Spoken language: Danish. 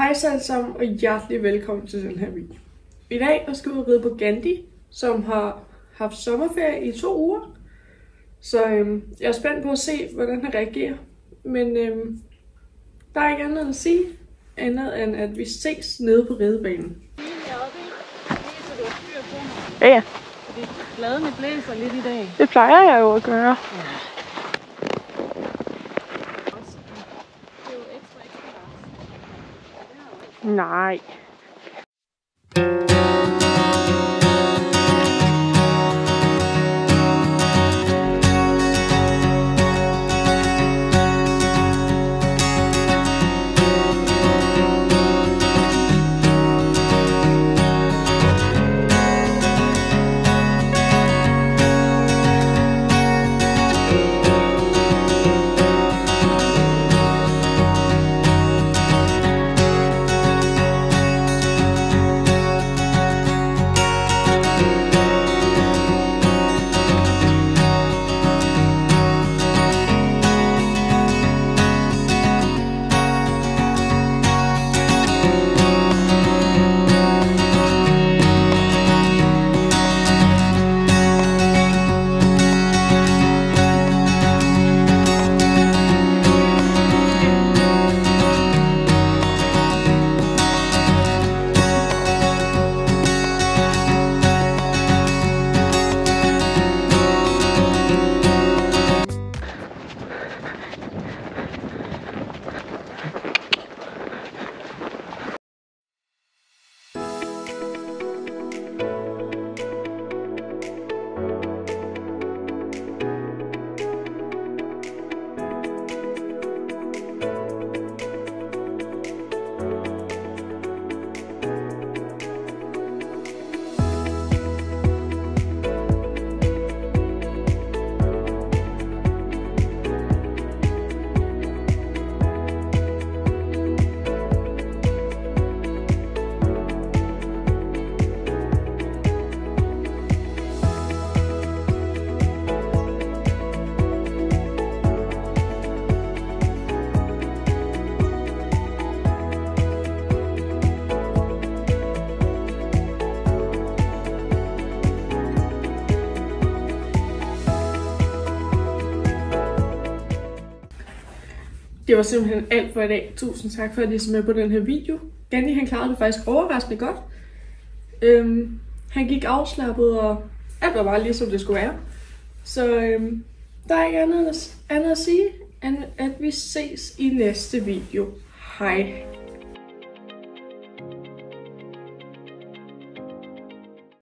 Hej alle sammen, og hjertelig velkommen til den her video. I dag der skal vi ride på Gandhi, som har haft sommerferie i to uger. Så øhm, jeg er spændt på at se, hvordan han reagerer. Men øhm, der er ikke andet at sige, andet end at vi ses nede på ridebanen. Ja, ja. Fordi bladene blæser lidt i dag. Det plejer jeg jo at gøre. Det er jo ekstra, ekstra Nej. Det var simpelthen alt for i dag. Tusind tak for, at I så med på den her video. Gandhi han klarede det faktisk overraskende godt. Øhm, han gik afslappet, og alt var bare lige som det skulle være. Så øhm, der er ikke andet, andet at sige, end at vi ses i næste video. Hej.